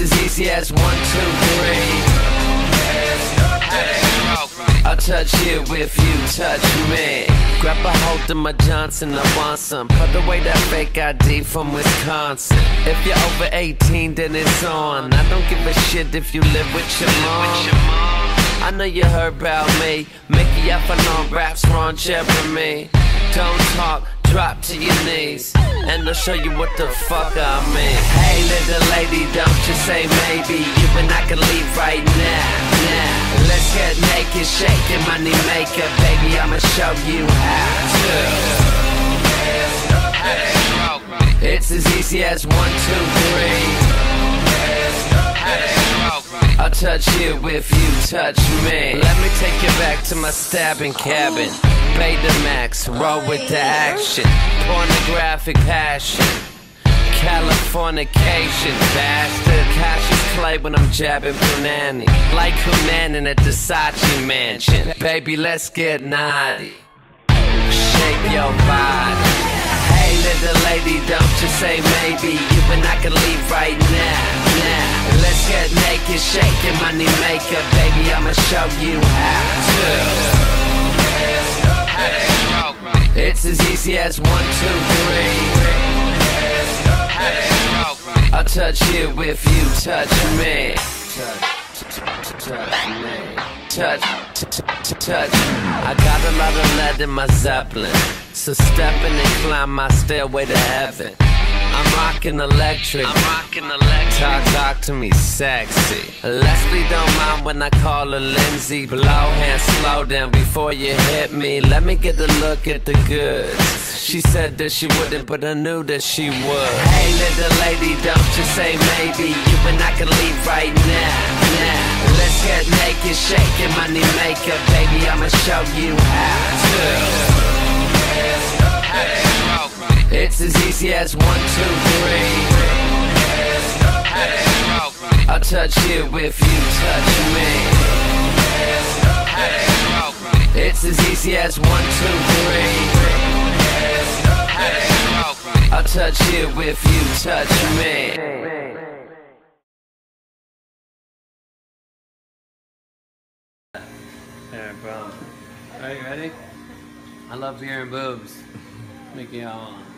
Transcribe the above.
As easy as one, two, three. I'll touch you if you touch me. Grab a hold of my Johnson, I want some. Put away that fake ID from Wisconsin. If you're over 18, then it's on. I don't give a shit if you live with your mom. I know you heard about me. Mickey Avalon raps, Ron Jeremy. Don't talk, drop to your knees. And I'll show you what the fuck I mean. Hey, little lady, don't you say maybe. You and I can leave right now. Now, let's get naked, shaking money maker. Baby, I'ma show you how to. It's as easy as one, two, three. I'll touch you if you touch me. Let me take you back to my stabbing cabin. Betamax, roll with the action. Pornographic passion. Californication, bastard. Cassius Clay when I'm jabbing Punani. Like Hunan in a Versace mansion. Baby, let's get naughty. Shape your body. Hey, little lady, don't you say maybe. You and I can leave right now. Now, let's get naked, shaking money maker. Baby, I'ma show you as easy as one, two, three. I'll touch you if you touch me. Touch, touch me. Touch, touch. I got a lot of lead in my Zeppelin. So step in and climb my stairway to heaven. I'm rocking electric. I'm rocking electric. Talk, talk to me sexy. Leslie don't mind when I call her Lindsay. Blow hand, slow down before you hit me. Let me get a look at the goods. She said that she wouldn't, but I knew that she would. Hey, little lady, don't you say maybe. You and I can leave right now. Now, let's get naked, shaking money maker. Baby, I'ma show you how to. It's as easy as one, two, three. I'll touch you if you touch me. It's as easy as one, two, three. I'll touch you if you touch me. There, bro. Are you ready? I love beer and boobs. Make it on. Uh,